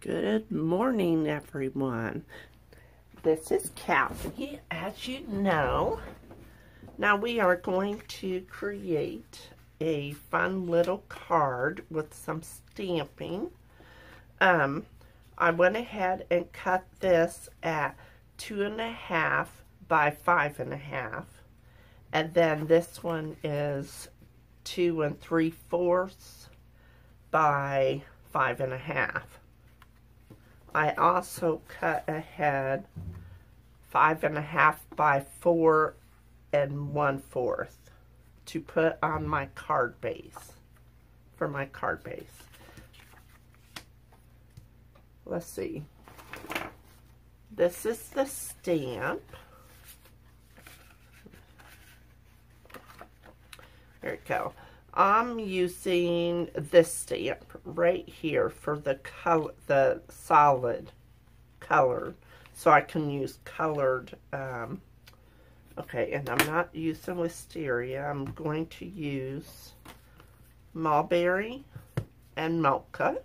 Good morning, everyone. This is Kathy, as you know. Now we are going to create a fun little card with some stamping. Um, I went ahead and cut this at two and a half by five and a half. And then this one is two and three fourths by five and a half. I also cut ahead five and a half by four and one fourth to put on my card base for my card base. Let's see. This is the stamp. There we go. I'm using this stamp right here for the color, the solid color, so I can use colored. Um, okay, and I'm not using wisteria. I'm going to use mulberry and mocha.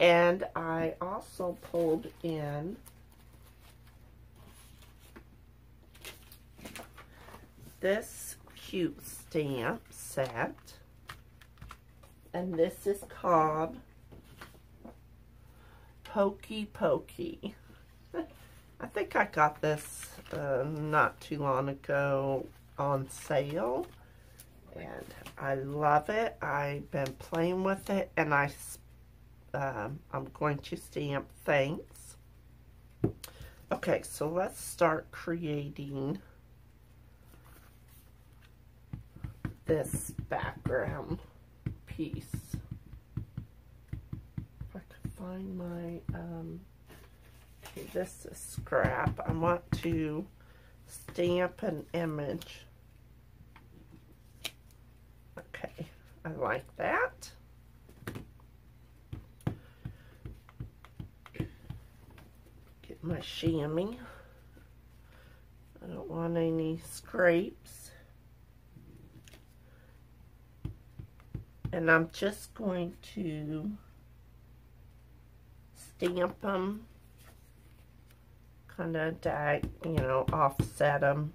And I also pulled in this cute stamp set. And this is called Pokey Pokey. I think I got this uh, not too long ago on sale. And I love it. I've been playing with it. And I, um, I'm going to stamp thanks. Okay, so let's start creating this background piece. If I could find my, um, okay, this is scrap. I want to stamp an image. Okay, I like that. Get my chamois. I don't want any scrapes. And I'm just going to stamp them, kind of, you know, offset them.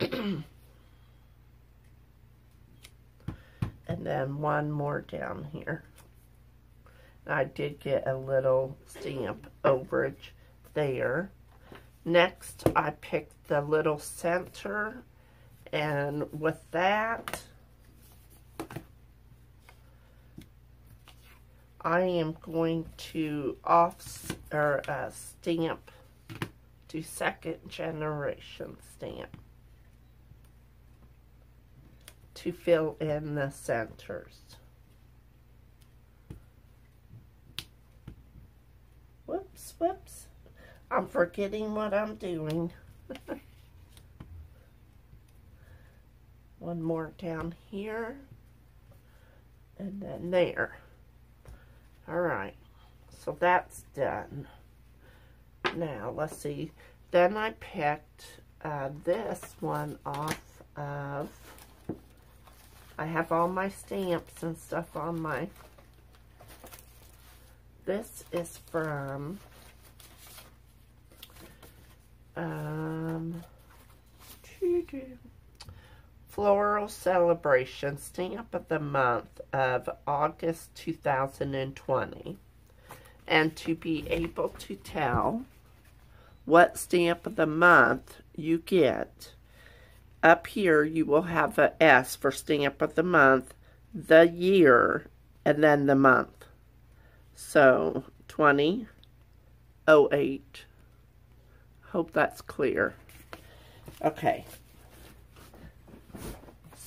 and then one more down here. I did get a little stamp overage there. Next, I picked the little center and with that, I am going to off or uh, stamp, to second generation stamp to fill in the centers. Whoops, whoops. I'm forgetting what I'm doing. one more down here. And then there. All right. So that's done. Now let's see. Then I picked uh, this one off of I have all my stamps and stuff on my this is from um Floral Celebration Stamp of the Month of August 2020. And to be able to tell what stamp of the month you get, up here you will have a S for stamp of the month, the year, and then the month. So, 2008. Hope that's clear. Okay.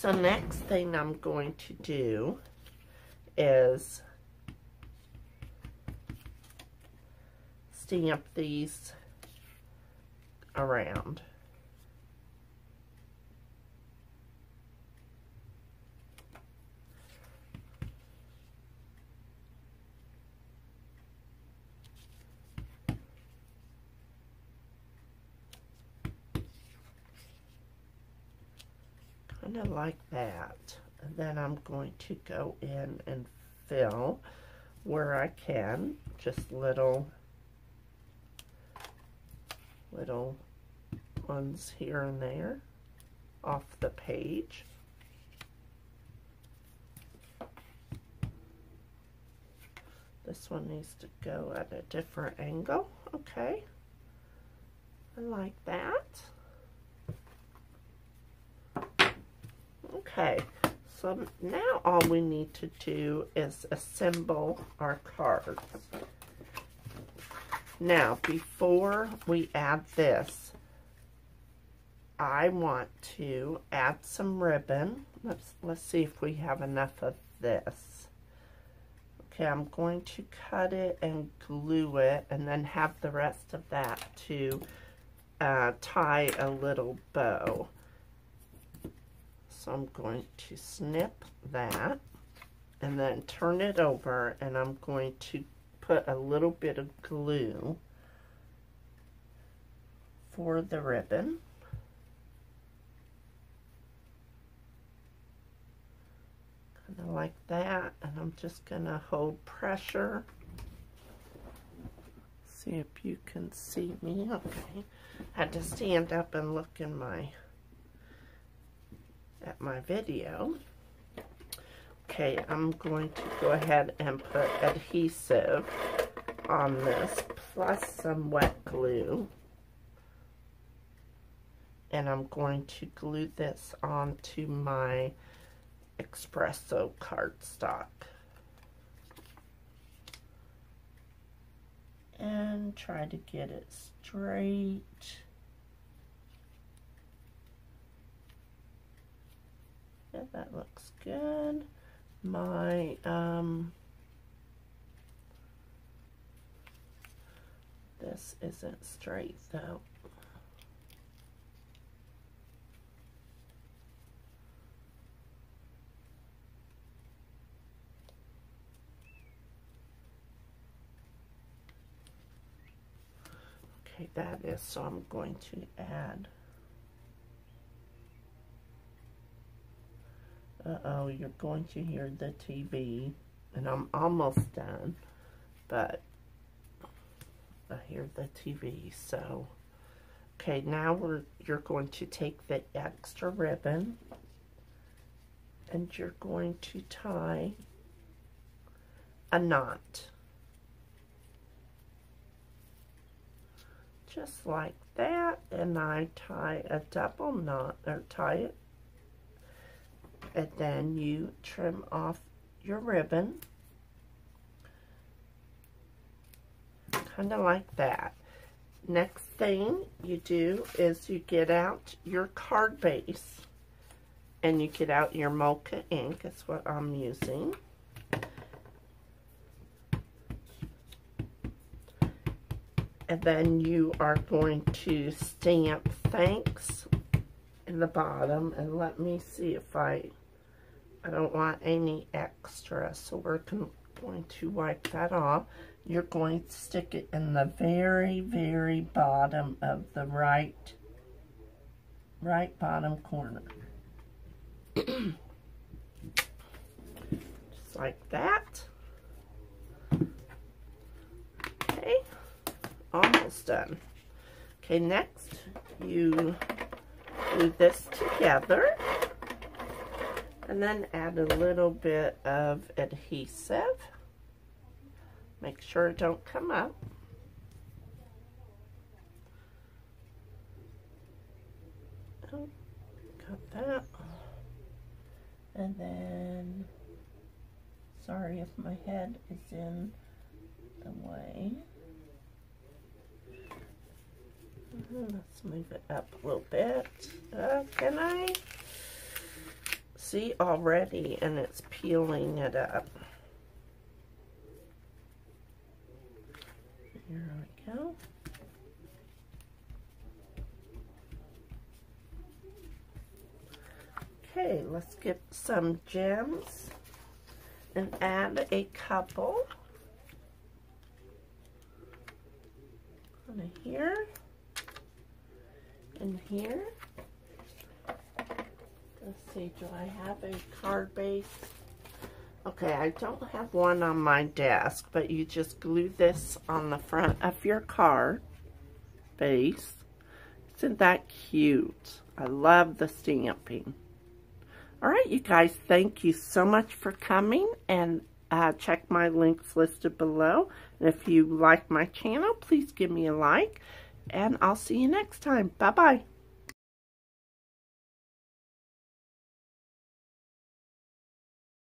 So next thing I'm going to do is stamp these around. Kind of like that. And then I'm going to go in and fill where I can, just little, little ones here and there off the page. This one needs to go at a different angle. Okay. I like that. Okay, so now all we need to do is assemble our cards. Now, before we add this, I want to add some ribbon. Let's, let's see if we have enough of this. Okay, I'm going to cut it and glue it and then have the rest of that to uh, tie a little bow. So I'm going to snip that and then turn it over and I'm going to put a little bit of glue for the ribbon. Kind of like that and I'm just going to hold pressure. See if you can see me. Okay. I had to stand up and look in my at my video. Okay, I'm going to go ahead and put adhesive on this, plus some wet glue. And I'm going to glue this onto my espresso cardstock. And try to get it straight. Yeah, that looks good. My, um, this isn't straight though. Okay, that is, so I'm going to add Uh-oh, you're going to hear the TV. And I'm almost done. But I hear the TV, so... Okay, now we're you're going to take the extra ribbon and you're going to tie a knot. Just like that, and I tie a double knot, or tie it and then you trim off your ribbon. Kind of like that. Next thing you do is you get out your card base and you get out your mocha ink that's what I'm using. And then you are going to stamp thanks in the bottom and let me see if I I don't want any extra, so we're going to wipe that off. You're going to stick it in the very, very bottom of the right, right bottom corner. Just like that. Okay, almost done. Okay, next you do this together. And then add a little bit of adhesive. Make sure it don't come up. Oh, got that. And then, sorry if my head is in the way. Let's move it up a little bit. Uh, can I? See already and it's peeling it up. Here we go. Okay, let's get some gems and add a couple. On here and here Let's see, do I have a card base? Okay, I don't have one on my desk, but you just glue this on the front of your card base. Isn't that cute? I love the stamping. All right, you guys, thank you so much for coming, and uh, check my links listed below. And if you like my channel, please give me a like, and I'll see you next time. Bye-bye.